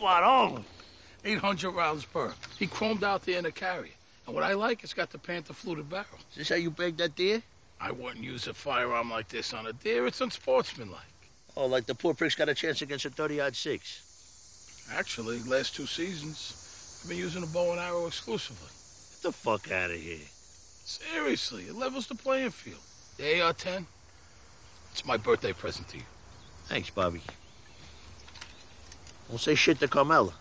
spot on. 800 rounds per. He chromed out there in a carrier. And what I like, it's got the panther fluted barrel. Is this how you bagged that deer? I wouldn't use a firearm like this on a deer. It's unsportsmanlike. Oh, like the poor prick's got a chance against a 30 six. Actually, last two seasons, I've been using a bow and arrow exclusively. Get the fuck out of here. Seriously, it levels the playing field. The AR-10, it's my birthday present to you. Thanks, Bobby. Don't say shit to Carmela.